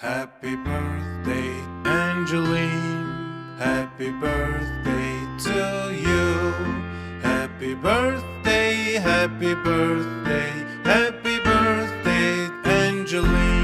Happy birthday, Angeline. Happy birthday to you. Happy birthday, happy birthday, happy birthday, Angeline.